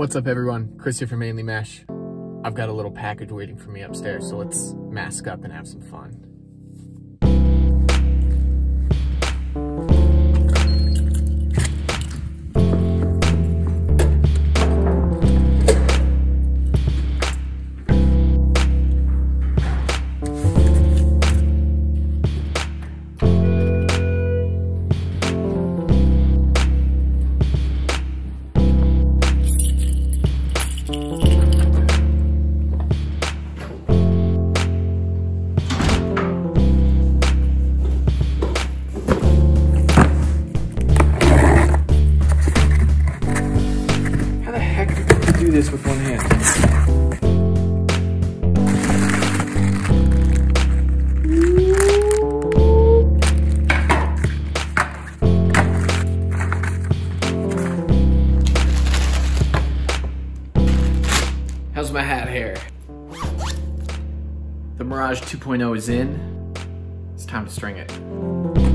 What's up everyone? Chris here from Mainely Mesh. I've got a little package waiting for me upstairs, so let's mask up and have some fun. This with one hand? How's my hat hair? The Mirage 2.0 is in. It's time to string it.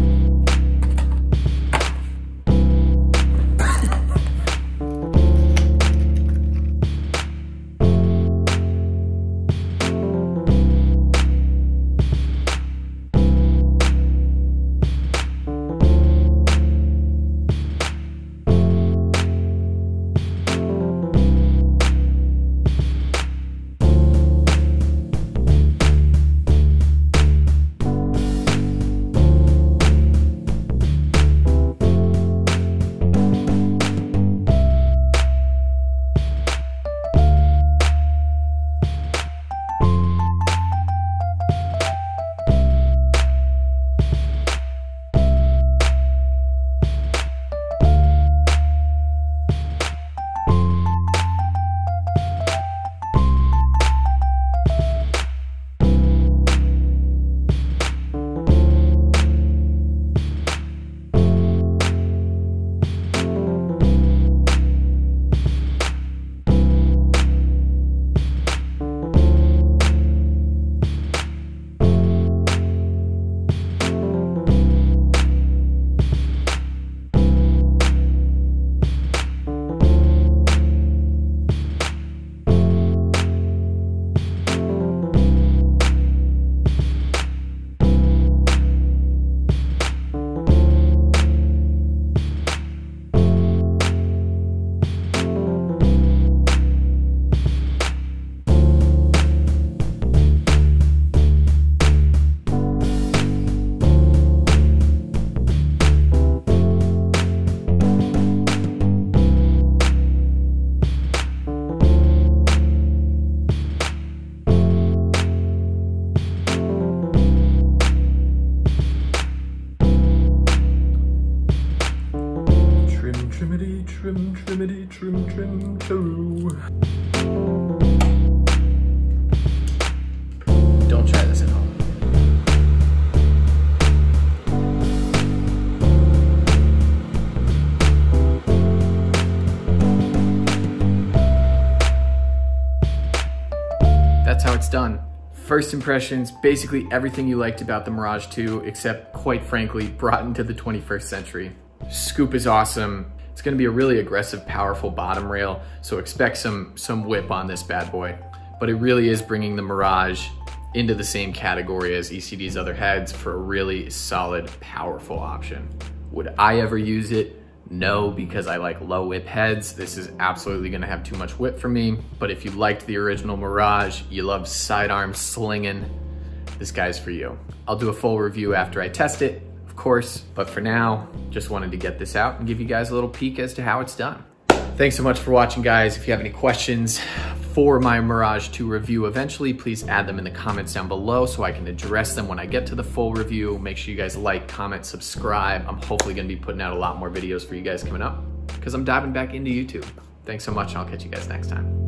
Don't try this at home. That's how it's done. First impressions, basically everything you liked about the Mirage 2, except quite frankly, brought into the 21st century. Scoop is awesome. It's gonna be a really aggressive, powerful bottom rail, so expect some, some whip on this bad boy. But it really is bringing the Mirage into the same category as ECD's other heads for a really solid, powerful option. Would I ever use it? No, because I like low whip heads. This is absolutely gonna have too much whip for me. But if you liked the original Mirage, you love sidearm slinging, this guy's for you. I'll do a full review after I test it, of course, but for now, just wanted to get this out and give you guys a little peek as to how it's done. Thanks so much for watching, guys. If you have any questions for my Mirage 2 review eventually, please add them in the comments down below so I can address them when I get to the full review. Make sure you guys like, comment, subscribe. I'm hopefully gonna be putting out a lot more videos for you guys coming up because I'm diving back into YouTube. Thanks so much, and I'll catch you guys next time.